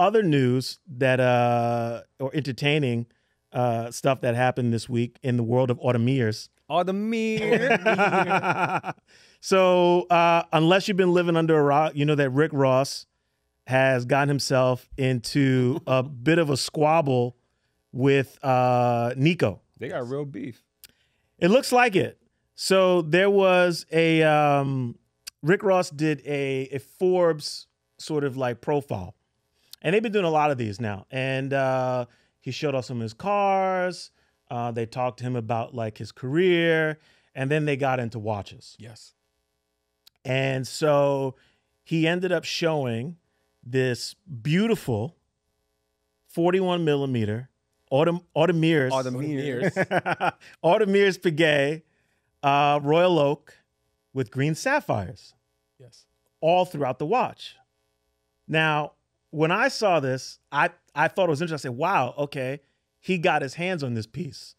other news that uh or entertaining uh stuff that happened this week in the world of Automeers. Audemir. so uh unless you've been living under a rock, you know that Rick Ross has gotten himself into a bit of a squabble with uh Nico. they got real beef. It looks like it. So there was a um, Rick Ross did a, a Forbes sort of like profile, and they've been doing a lot of these now. And uh, he showed off some of his cars. Uh, they talked to him about like his career, and then they got into watches. Yes. And so he ended up showing this beautiful 41 millimeter Autumn Automeers Audemirs. Audemars Piguet uh, Royal Oak with green sapphires yes. all throughout the watch. Now, when I saw this, I, I thought it was interesting. I said, wow, okay, he got his hands on this piece.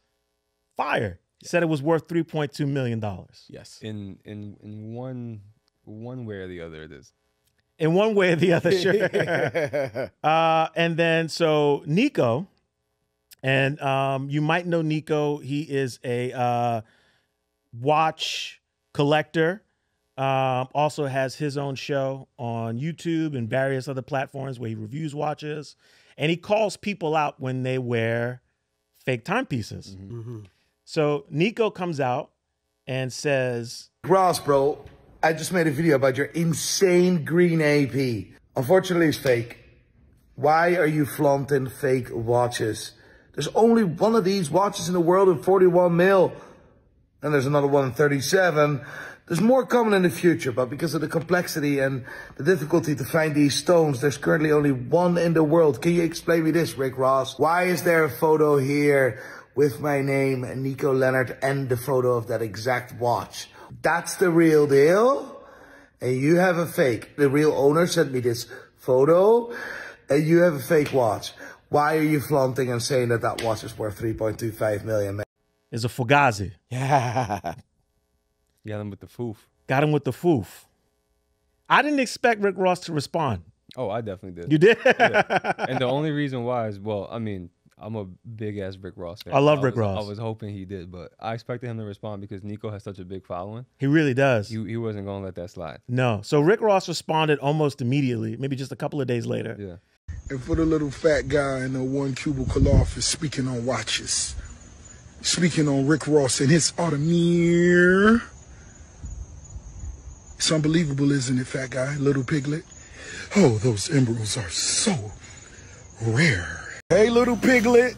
Fire. Said it was worth $3.2 million. Yes. In in in one one way or the other it is. In one way or the other, sure. uh, and then, so Nico, and um, you might know Nico. He is a uh, watch collector. Um, also has his own show on YouTube and various other platforms where he reviews watches, and he calls people out when they wear fake timepieces. So Nico comes out and says, Ross, bro, I just made a video about your insane green AP. Unfortunately, it's fake. Why are you flaunting fake watches? There's only one of these watches in the world in 41 mil. And there's another one in 37. There's more coming in the future, but because of the complexity and the difficulty to find these stones, there's currently only one in the world. Can you explain me this, Rick Ross? Why is there a photo here with my name, Nico Leonard, and the photo of that exact watch? That's the real deal? And you have a fake. The real owner sent me this photo, and you have a fake watch. Why are you flaunting and saying that that watch is worth 3.25 million? "Is a Fugazi." Yeah, them with the foof. Got him with the foof. I didn't expect Rick Ross to respond. Oh, I definitely did. You did? and the only reason why is well, I mean, I'm a big ass Rick Ross fan. I love Rick was- Ross. I was hoping he did, but I expected him to respond because Nico has such a big following. he really does. He, he wasn't gonna let that slide. no. So Rick Ross responded almost immediately, maybe just a couple of days later. Yeah. And for the little fat guy in the one cubicle office speaking on watches, speaking on Rick Ross and his Audemir. It's unbelievable, isn't it, fat guy, little piglet? Oh, those emeralds are so rare. Hey, little piglet.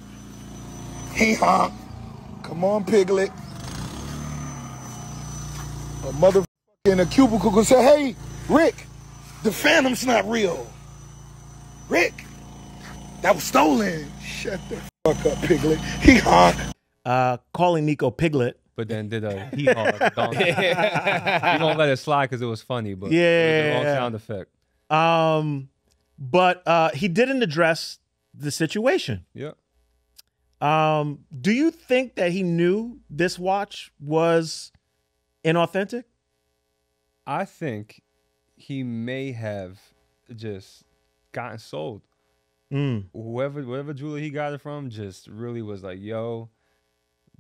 Hey, huh? Come on, piglet. A mother in a cubicle could say, hey, Rick, the phantom's not real. Rick, that was stolen. Shut the fuck up, Piglet. He hot. Uh, calling Nico Piglet. But then did a he hard donkey. you gonna let it slide because it was funny, but yeah, it was the wrong Yeah. sound effect. Um, but uh, he didn't address the situation. Yeah. Um, do you think that he knew this watch was inauthentic? I think he may have just gotten sold. Mm. Whoever, whatever jeweler he got it from, just really was like, "Yo,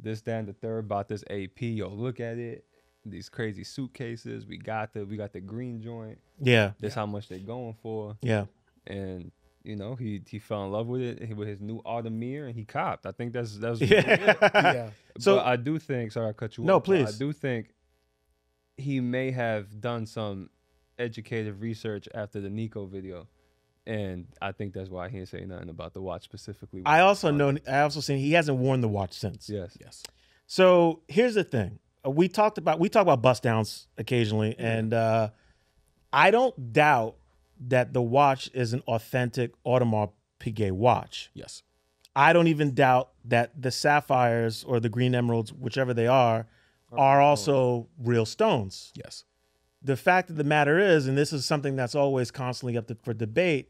this, that, and the third about this AP. Yo, look at it. These crazy suitcases. We got the, we got the green joint. Yeah, This how much they're going for." yeah. And you know, he he fell in love with it with his new Audemir, and he copped. I think that's that's Yeah. Yeah. So- so I do think. Sorry, I cut you No, off. but please. I do think he may have done some educated research after the Nico video, and I think that's why he didn't say nothing about the watch specifically. I also know. I also seen he hasn't worn the watch since. Yes. Yes. So here's the thing. Uh, We talked about we talk about bust downs occasionally, and uh, I don't doubt that the watch is an authentic Audemars Piguet watch. Yes. I don't even doubt that the sapphires or the green emeralds, whichever they are, are also real stones. Yes. The fact of the matter is, and this is something that's always constantly up to, for debate,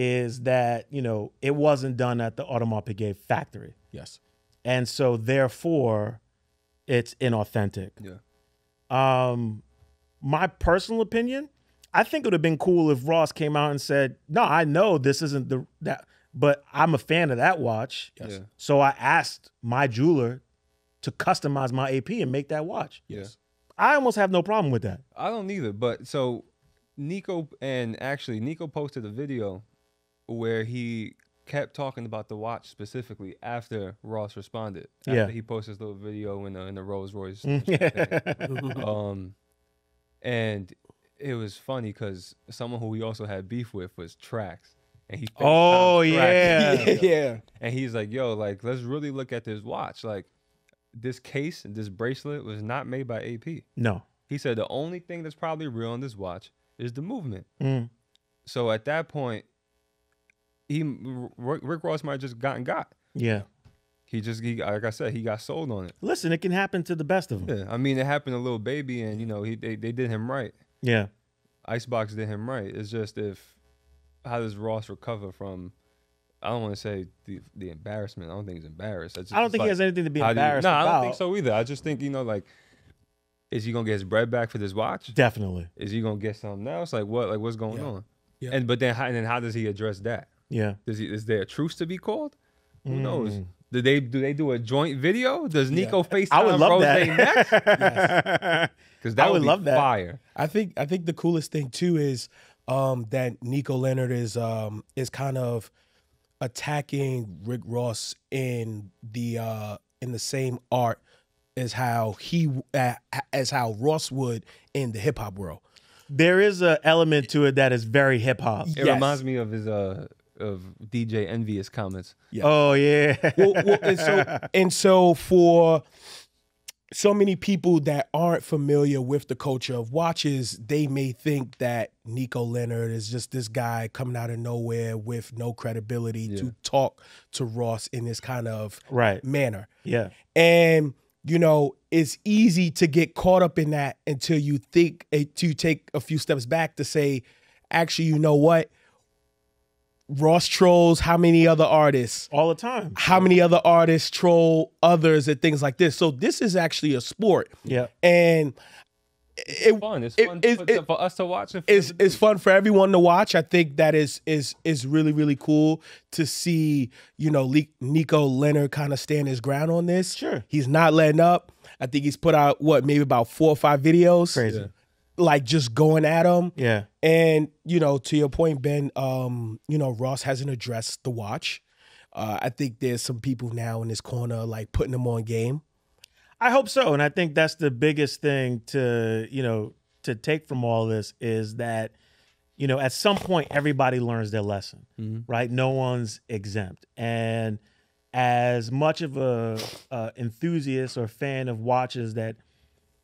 is that you know it wasn't done at the Audemars Piguet factory, Yes. and so therefore, it's inauthentic. Yeah. Um, my personal opinion, I think it would have been cool if Ross came out and said, "No, I know this isn't the that, but I'm a fan of that watch. Yeah. So I asked my jeweler to customize my AP and make that watch. Yes. I almost have no problem with that. I don't either. But so Nico and actually Nico posted a video where he kept talking about the watch specifically after Ross responded. After Yeah. he posted this little video in the in the Rolls Royce. yeah. um, and it was funny because someone who we also had beef with was Trax, and he. Oh, Trax. yeah. yeah. and he's like, "Yo, like, let's really look at this watch. Like, this case, this bracelet was not made by AP." No. He said the only thing that's probably real on this watch is the movement. Mm. So at that point, he Rick Rick Ross might have just gotten got. Yeah. He just he like I said, he got sold on it. Listen, it can happen to the best of them. Yeah, I mean it happened to Lil Baby, and you know he they, they did him right. Yeah. Icebox did him right. It's just if how does Ross recover from? I don't want to say the the embarrassment. I don't think he's embarrassed. Just, I don't think like, he has anything to be how do you- embarrassed no, about. I don't think so either. I just think you know like, is he gonna get his bread back for this watch? Definitely. Is he gonna get something else? Like what? Like what's going Yeah. on? Yeah. And but then how, and then how does he address that? Yeah. Does he is there a truce to be called? Who knows? Mm. Do they do they do a joint video? Does Nico FaceTime I would love Ross that. next? Because that I would, would be love that. fire. I think I think the coolest thing too is um, that Nico Leonard is um, is kind of attacking Rick Ross in the uh, in the same art as how he uh, as how Ross would in the hip hop world. there is an element to it that is very hip hop. It Yes. reminds me of his uh of DJ Envy's comments. Yeah. Oh yeah. well, well, and so and so for so many people that aren't familiar with the culture of watches, they may think that Nico Leonard is just this guy coming out of nowhere with no credibility Yeah. to talk to Ross in this kind of right. manner. Yeah. And you know, it's easy to get caught up in that until you think eh, to take a few steps back to say, actually, you know what? Ross trolls how many other artists? All the time. how many other artists troll others and things like this. So this is actually a sport, Yeah. and it, Fun. It's it- fun it- for, it- for us to watch. And for it's to it's fun for everyone to watch. I think that is is is really really cool to see. You know, Le- Nico Leonard kind of stand his ground on this. Sure. he's not letting up. I think he's put out what maybe about four or five videos, Crazy. Yeah. like just going at him. Yeah. And you know, to your point, Ben, um, you know, Ross hasn't addressed the watch. Uh, I think there's some people now in this corner like putting them on game. I hope so. And I think that's the biggest thing to, you know, to take from all this is that, you know, at some point everybody learns their lesson, right? No one's exempt. And as much of a, a enthusiast or fan of watches that,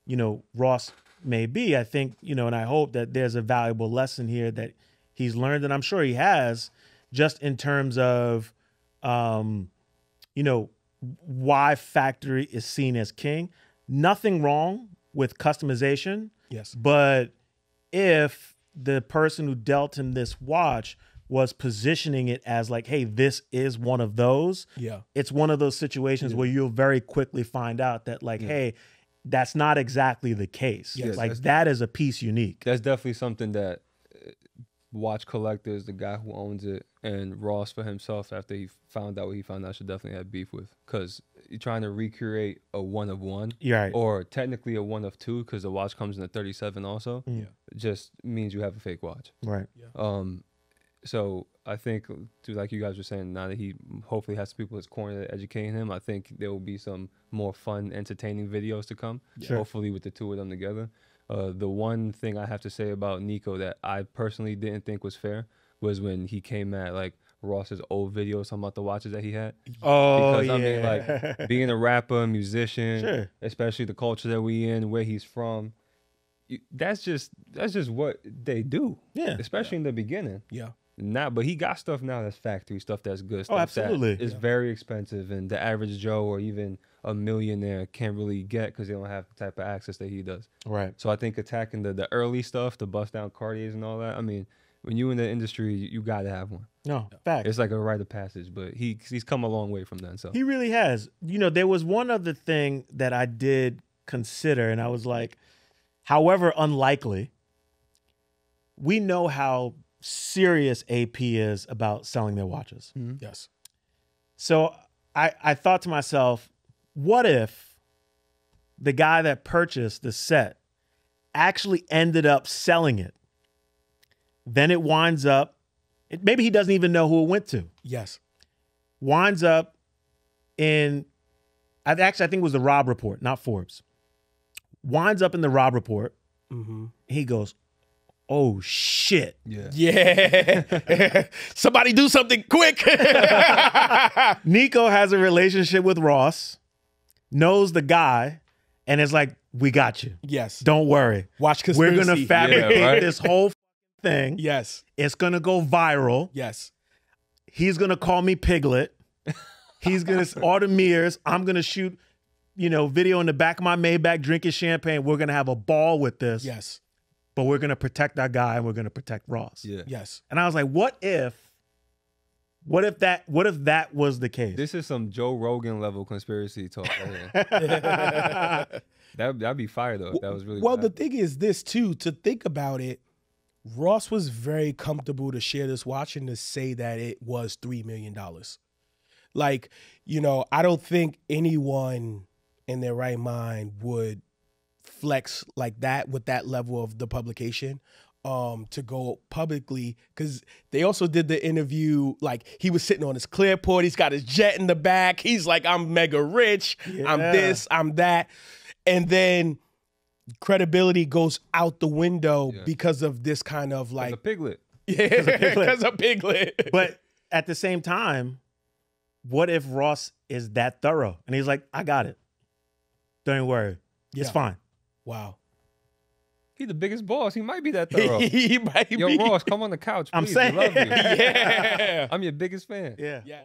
you know, Ross may be, I think, you know, and I hope that there's a valuable lesson here that he's learned, and I'm sure he has, just in terms of um, you know, why factory is seen as king. Nothing wrong with customization, Yes. but if the person who dealt him this watch was positioning it as like, hey, this is one of those, Yeah. it's one of those situations where you'll very quickly find out that, like, hey, that's not exactly the case. Yes, like that's- a piece unique. That's definitely something that uh, watch collectors, the guy who owns it, and Ross for himself after he found out what he found out should definitely have beef with because you're trying to recreate a one of one. Right. Or technically a one of two because the watch comes in a 37 also. Yeah. Just means you have a fake watch. right. Um, so I think, to like you guys were saying, now that he hopefully has people in his corner educating him, I think there will be some more fun, entertaining videos to come. Sure. Hopefully, with the two of them together. Uh, the one thing I have to say about Nico that I personally didn't think was fair was when he came at like Ross's old videos talking about the watches that he had. Oh, Because yeah. I mean, like being a rapper, musician, Sure. especially the culture that we in, where he's from, that's just that's just what they do. Yeah. especially in the beginning. Yeah. Not, but he got stuff now that's factory stuff that's good. Oh, stuff Oh, absolutely. That is very expensive, and the average Joe or even a millionaire can't really get because they don't have the type of access that he does. right. So I think attacking the the early stuff, the bust down Cartiers and all that. I mean, when you in the industry, you, you got to have one. No, fact. It's like a rite of passage, but he he's come a long way from then. So He really has. You know, there was one other thing that I did consider, and I was like, however unlikely, we know how serious AP is about selling their watches. Yes. So I, I thought to myself, what if the guy that purchased the set actually ended up selling it? Then it winds up, it, maybe he doesn't even know who it went to. Yes. Winds up in, I actually I think it was the Robb Report, not Forbes. Winds up in the Robb Report. Mm-hmm. He goes, "Oh shit!" Yeah. Yeah. Somebody do something quick. Nico has a relationship with Ross, knows the guy, and is like, "We got you. yes. Don't worry. Watch because We're gonna fabricate Yeah, right. this whole thing. Yes. It's gonna go viral. Yes. He's gonna call me Piglet. He's gonna all the mirrors. I'm gonna shoot, you know, video in the back of my Maybach drinking champagne. We're gonna have a ball with this. Yes. But we're gonna protect our guy and we're gonna protect Ross. Yeah. Yes. And I was like, what if, what if that, what if that was the case? This is some Joe Rogan level conspiracy talk. Right here. that that'd be fire though. If that was really well, what the thing is this too. To think about it, Ross was very comfortable to share this watch and to say that it was three million dollars. Like, you know, I don't think anyone in their right mind would flex like that with that level of the publication um to go publicly because they also did the interview like he was sitting on his clearport he's got his jet in the back he's like i'm mega rich i'm this i'm that and then credibility goes out the window Yeah. because of this kind of As a like piglet. yeah piglet. because of piglet but at the same time, what if Ross is that thorough and he's like, I got it. Don't worry. It's fine. Wow He the biggest boss. He might be that thorough. he might Yo, be Ross, come on the couch. I'm Please. saying. We love you. yeah I'm your biggest fan. Yeah. yeah